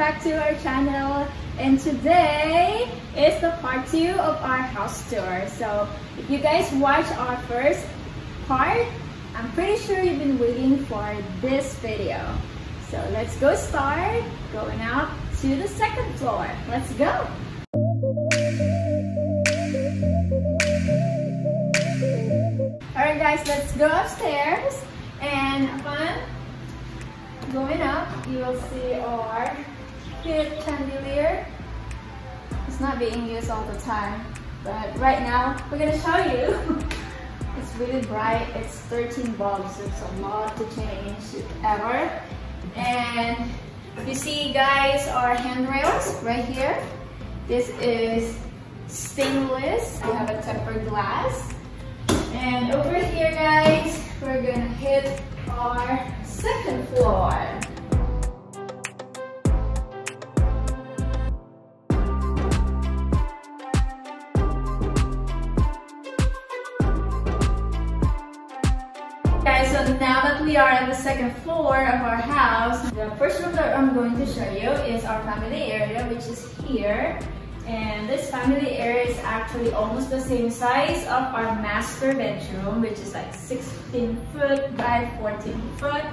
back to our channel and today is the part two of our house tour. So if you guys watch our first part, I'm pretty sure you've been waiting for this video. So let's go start going up to the second floor. Let's go! Alright guys, let's go upstairs and upon going up, you will see our cute chandelier. It's not being used all the time, but right now we're gonna show you. it's really bright, it's 13 bulbs, so it's a lot to change ever. And you see guys our handrails right here. This is stainless, we have a tempered glass. And over here guys, we're gonna hit our second floor. So now that we are at the second floor of our house, the first room that I'm going to show you is our family area, which is here. And this family area is actually almost the same size of our master bedroom, which is like 16 foot by 14 foot.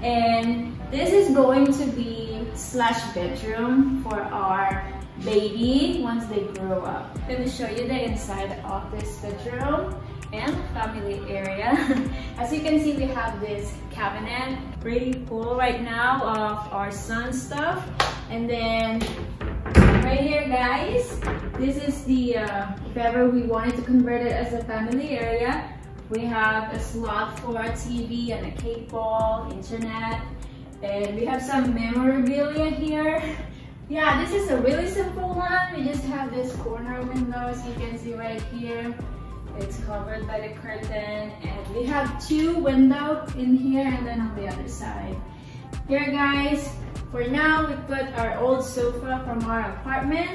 And this is going to be slash bedroom for our baby once they grow up. Let me show you the inside of this bedroom and family area. As you can see, we have this cabinet pretty full right now of our son stuff. And then right here guys this is the uh, if ever we wanted to convert it as a family area we have a slot for a TV and a cable internet and we have some memorabilia here yeah this is a really simple one we just have this corner window as you can see right here it's covered by the curtain and we have two windows in here and then on the other side here guys for now, we put our old sofa from our apartment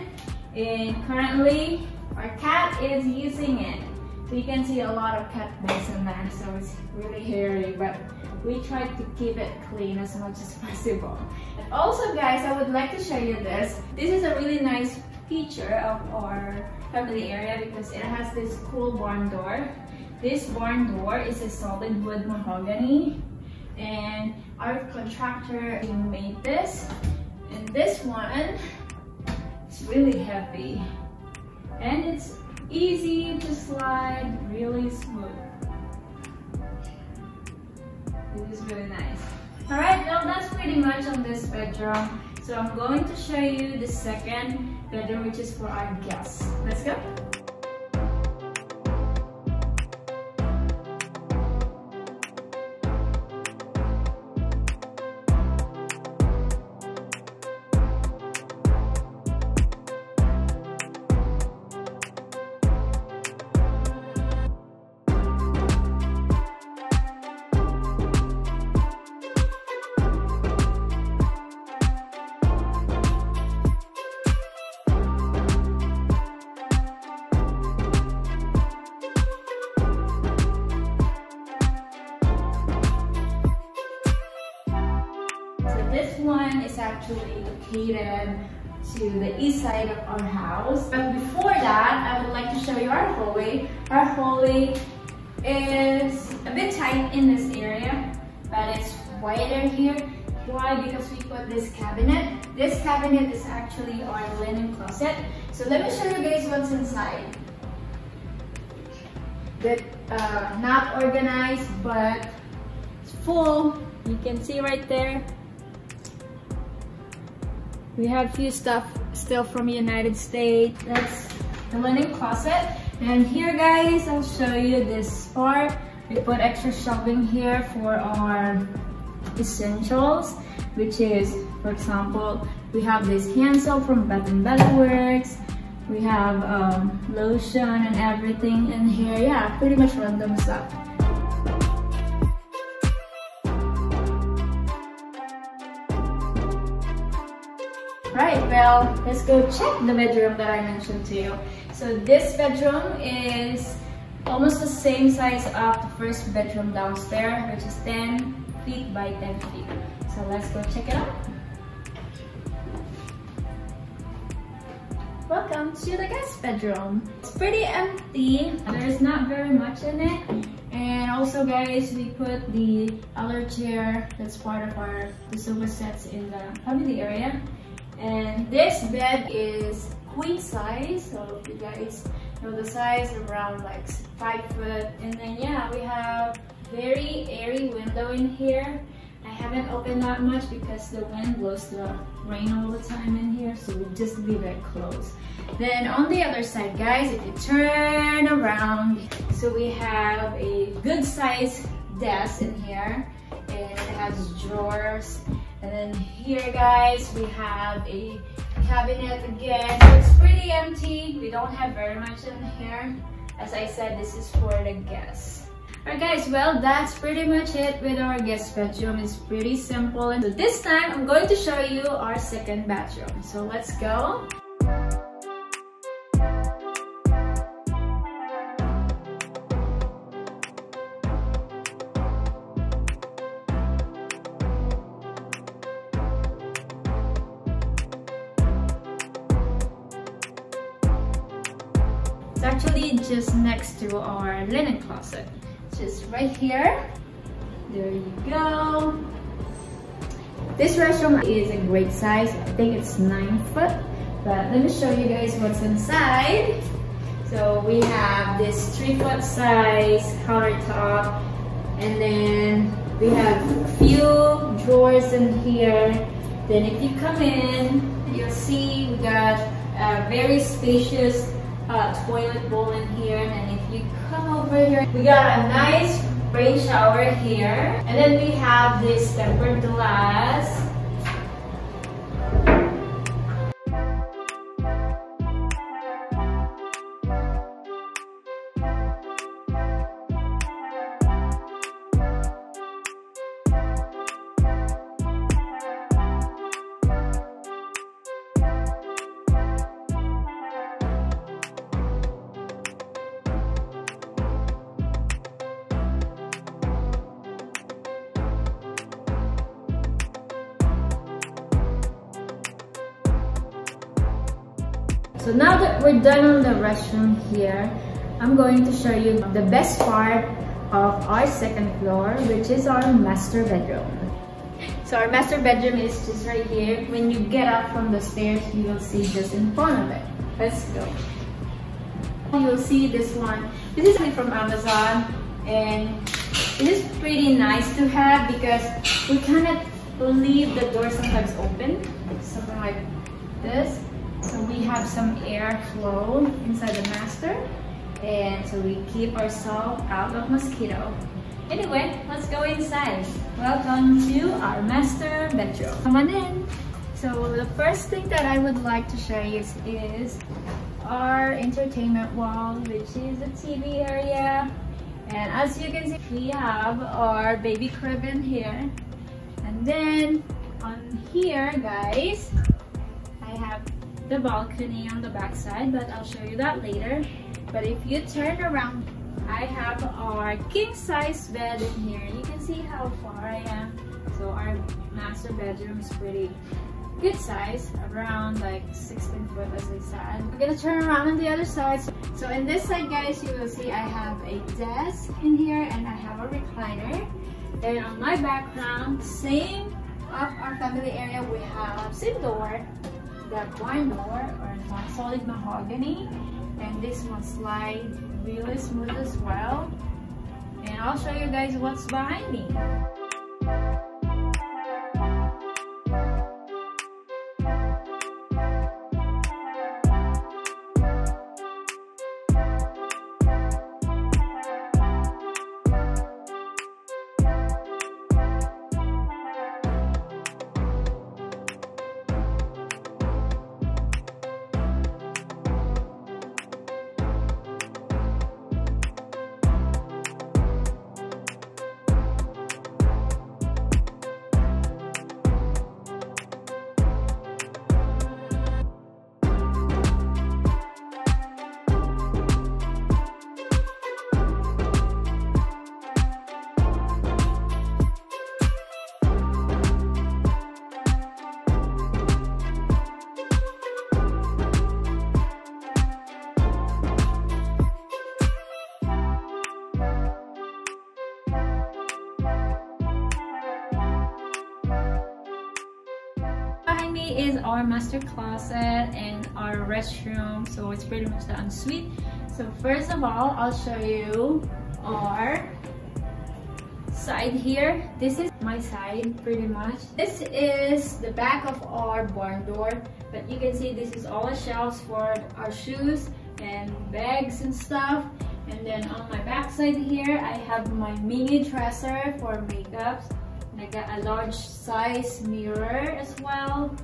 and currently our cat is using it. So you can see a lot of cat mess in there, so it's really hairy, but we try to keep it clean as much as possible. And also guys, I would like to show you this. This is a really nice feature of our family area because it has this cool barn door. This barn door is a solid wood mahogany and our contractor made this and this one it's really heavy and it's easy to slide really smooth. It is really nice. All right now that's pretty much on this bedroom. So i'm going to show you the second bedroom which is for our guests. Let's go one is actually located to the east side of our house. But before that, I would like to show you our hallway. Our hallway is a bit tight in this area, but it's wider here. Why? Because we put this cabinet. This cabinet is actually our linen closet. So let me show you guys what's inside. That uh, not organized, but it's full. You can see right there. We have few stuff still from United States. That's the linen closet. And here guys, I'll show you this part. We put extra shelving here for our essentials, which is, for example, we have this hand soap from Bath and Body Works. We have um, lotion and everything in here. Yeah, pretty much random stuff. Right, well, let's go check the bedroom that I mentioned to you. So this bedroom is almost the same size of the first bedroom downstairs, which is 10 feet by 10 feet. So let's go check it out. welcome to the guest bedroom. It's pretty empty. There's not very much in it. And also guys, we put the other chair that's part of our the sofa sets in the family area. And this bed is queen size. So you guys know the size, around like five foot. And then yeah, we have very airy window in here. I haven't opened that much because the wind blows the rain all the time in here, so we just leave it closed. Then on the other side, guys, if you turn around, so we have a good size desk in here, and it has drawers. And then here, guys, we have a cabinet again. It's pretty empty. We don't have very much in here. As I said, this is for the guests. Alright guys, well that's pretty much it with our guest bedroom. It's pretty simple. And so this time, I'm going to show you our second bedroom. So let's go. Actually just next to our linen closet. Just right here. There you go. This restroom is a great size. I think it's 9 foot. But let me show you guys what's inside. So we have this 3 foot size countertop. And then we have a few drawers in here. Then if you come in, you'll see we got a very spacious uh, toilet bowl in here and if you come over here we got a nice rain shower here. And then we have this tempered glass So now that we're done on the restroom here, I'm going to show you the best part of our second floor, which is our master bedroom. So our master bedroom is just right here. When you get up from the stairs, you will see just in front of it. Let's go. You'll see this one. This is from Amazon and it is pretty nice to have because we cannot leave the door sometimes open. Something like this. So we have some air flow inside the master and so we keep ourselves out of mosquito. Anyway, let's go inside. Welcome to our master bedroom. Come on in. So the first thing that I would like to show you is our entertainment wall, which is the TV area. And as you can see, we have our baby crib in here. And then on here, guys, the balcony on the back side, but I'll show you that later. But if you turn around, I have our king size bed in here. You can see how far I am. So our master bedroom is pretty good size, around like 16 foot as I said. I'm gonna turn around on the other side. So in this side guys, you will see I have a desk in here and I have a recliner. And on my background, same of our family area, we have same door the door or solid mahogany and this one slide really smooth as well and I'll show you guys what's behind me. Is our master closet and our restroom. So it's pretty much the ensuite. So first of all, I'll show you our side here. This is my side pretty much. This is the back of our barn door. But you can see this is all the shelves for our shoes and bags and stuff. And then on my back side here, I have my mini dresser for makeups. And I got a large size mirror as well.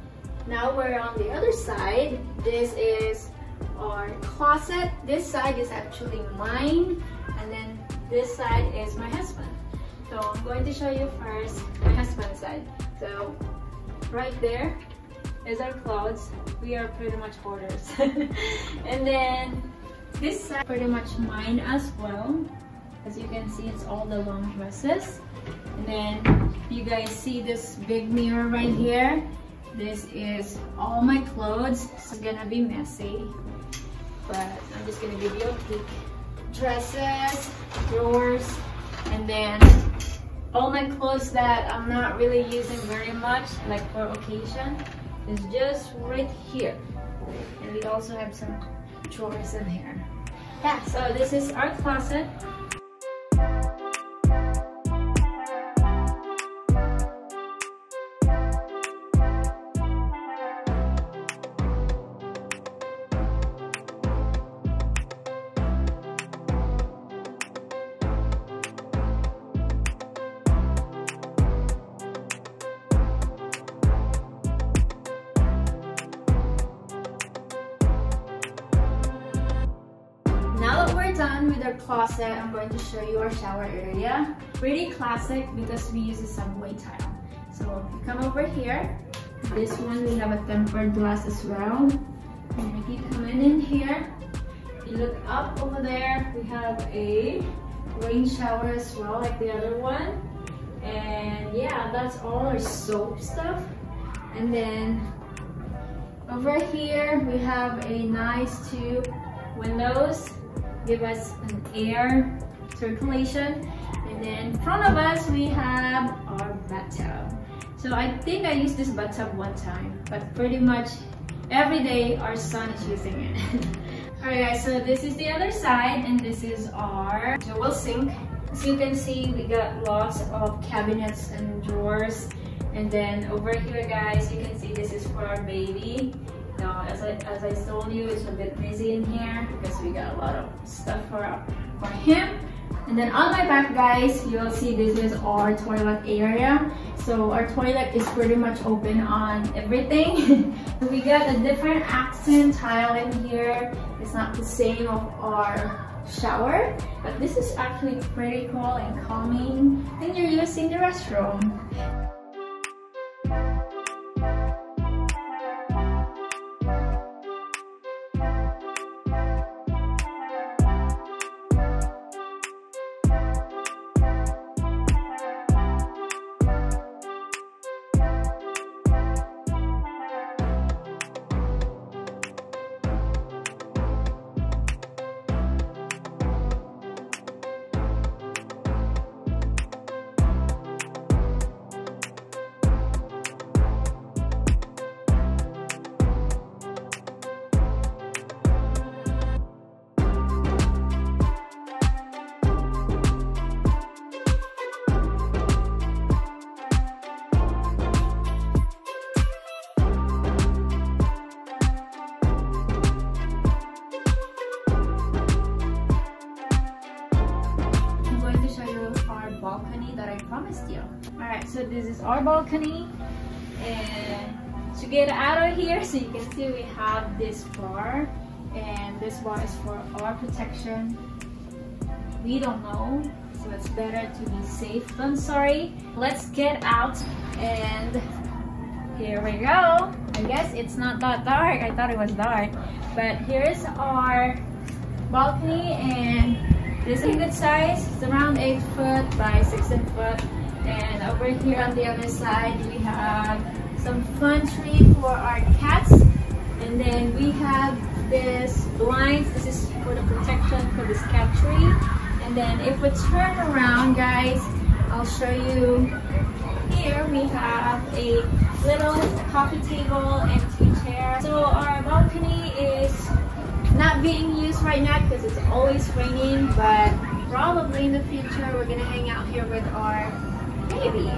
Now we're on the other side. This is our closet. This side is actually mine. And then this side is my husband. So I'm going to show you first my husband's side. So right there is our clothes. We are pretty much hoarders. and then this side pretty much mine as well. As you can see, it's all the long dresses. And then you guys see this big mirror right here. This is all my clothes. It's gonna be messy, but I'm just gonna give you a peek. Dresses, drawers, and then all my clothes that I'm not really using very much, like for occasion, is just right here. And we also have some drawers in here. Yeah, so this is our closet. Closet, I'm going to show you our shower area. Pretty classic because we use a subway tile. So if you come over here. This one we have a tempered glass as well. And if you come in here, you look up over there, we have a rain shower as well like the other one. And yeah, that's all our soap stuff. And then over here, we have a nice two windows give us an air circulation. And then in front of us, we have our bathtub. So I think I used this bathtub one time, but pretty much every day our son is using it. Alright guys, so this is the other side and this is our dual sink. As you can see, we got lots of cabinets and drawers. And then over here guys, you can see this is for our baby. As I, as I told you, it's a bit busy in here because we got a lot of stuff for, for him. And then on my back, guys, you'll see this is our toilet area. So our toilet is pretty much open on everything. we got a different accent tile in here. It's not the same of our shower, but this is actually pretty cool and calming when you're using the restroom. So this is our balcony. And to get out of here, so you can see we have this bar. And this bar is for our protection. We don't know, so it's better to be safe than sorry. Let's get out and here we go. I guess it's not that dark. I thought it was dark. But here's our balcony and this is a good size. It's around 8 foot by 16 foot. And over here on the other side, we have some fun tree for our cats. And then we have this blinds. This is for the protection for this cat tree. And then if we turn around, guys, I'll show you. Here we have a little coffee table and two chairs. So our balcony is not being used right now because it's always raining, but probably in the future we're gonna hang out here with our baby.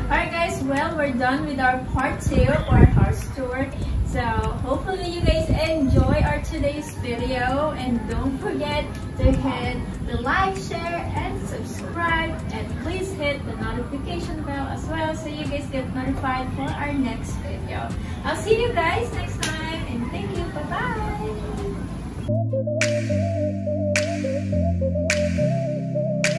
Alright guys, well we're done with our part 2 of our house tour. So hopefully you guys enjoy our today's video and don't forget to hit the like, share, and subscribe and please hit the notification bell as well so you guys get notified for our next video. I'll see you guys next time and thank you. Bye-bye!